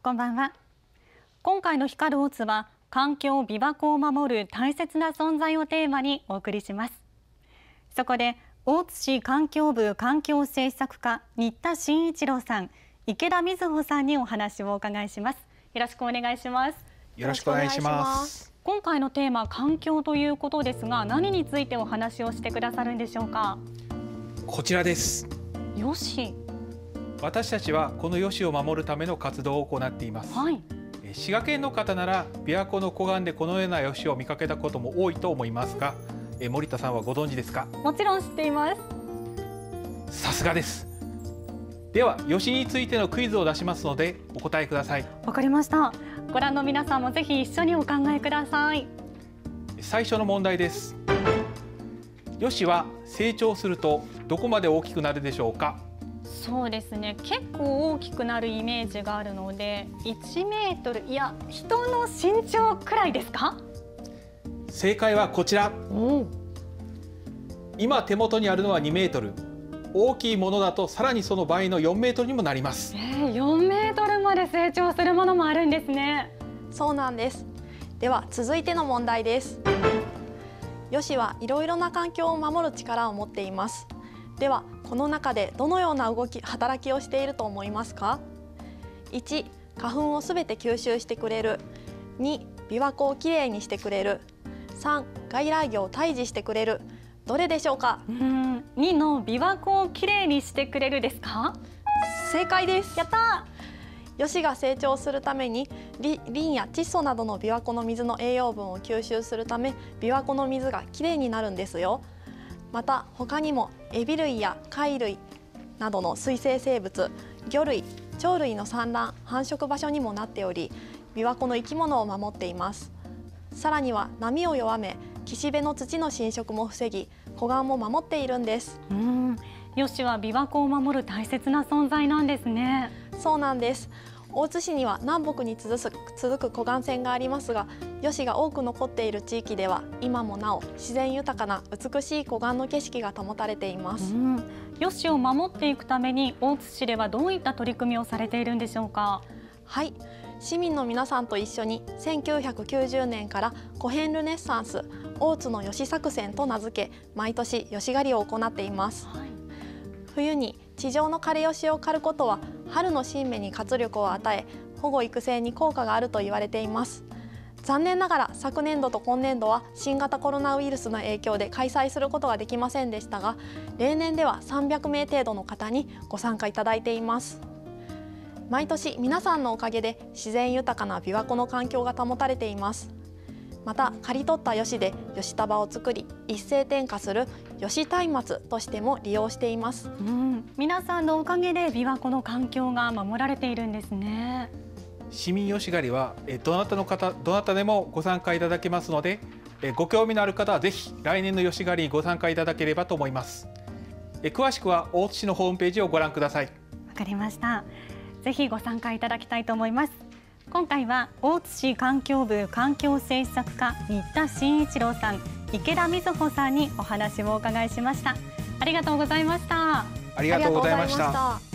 こんばんは。今回の光る大津は環境美琶湖を守る大切な存在をテーマにお送りします。そこで大津市環境部環境政策課新田真一郎さん池田瑞穂さんにお話をお伺いします。よろしくお願いします。よろしくお願いします。今回のテーマ環境ということですが何についてお話をしてくださるんでしょうか？こちらです。よし私たちはこのよしを守るための活動を行っています、はい、滋賀県の方なら琵琶湖の湖岸でこのようなよしを見かけたことも多いと思いますが森田さんはご存知ですか？もちろん知っています。さすがです。ではよしについてのクイズを出しますのでお答えください。わかりました。ご覧の皆さんもぜひ一緒にお考えください。最初の問題です。よしは成長するとどこまで大きくなるでしょうか？そうですね。結構大きくなるイメージがあるので1メートルいや人の身長くらいですか？正解はこちら。今手元にあるのは2メートル。大きいものだとさらにその倍の4メートルにもなります、えー、4メートルまで成長するものもあるんですね。そうなんです。では続いての問題です。ヨシはいろいろな環境を守る力を持っていますではこの中でどのような動き働きをしていると思いますか？1花粉をすべて吸収してくれる。2琵琶湖をきれいにしてくれる。3外来魚を退治してくれる。どれでしょうか？うん2の琵琶湖をきれいにしてくれるですか？正解です。やったヨシが成長するためにリンや窒素などの琵琶湖の水の栄養分を吸収するため琵琶湖の水がきれいになるんですよまた他にもエビ類や貝類などの水生生物魚類鳥類の産卵繁殖場所にもなっており琵琶湖の生き物を守っています。さらには波を弱め岸辺の土の侵食も防ぎ湖岸も守っているんです。うん。ヨシは琵琶湖を守る大切な存在なんですね。そうなんです。大津市には南北に続く湖岸線がありますがヨシが多く残っている地域では今もなお自然豊かな美しい湖岸の景色が保たれています、うん、ヨシを守っていくために大津市ではどういった取り組みをされているんでしょうか？はい。市民の皆さんと一緒に1990年から湖辺ルネッサンス大津の吉作戦と名付け毎年吉狩りを行っています、はい、冬に地上の枯れ吉を刈ることは春の新芽に活力を与え保護育成に効果があると言われています残念ながら昨年度と今年度は新型コロナウイルスの影響で開催することができませんでしたが例年では300名程度の方にご参加いただいています。毎年皆さんのおかげで自然豊かな琵琶湖の環境が保たれています。また刈り取った吉で吉束を作り一斉点火する吉松明としても利用しています、うん、皆さんのおかげで琵琶湖の環境が守られているんですね。市民吉狩りはどなたの方どなたでもご参加いただけますのでご興味のある方はぜひ来年の吉狩りにご参加いただければと思います。詳しくは大津市のホームページをご覧ください。わかりました。ぜひご参加いただきたいと思います。今回は大津市環境部環境政策課新田真一郎さん池田瑞穂さんにお話をお伺いしました。ありがとうございました。ありがとうございました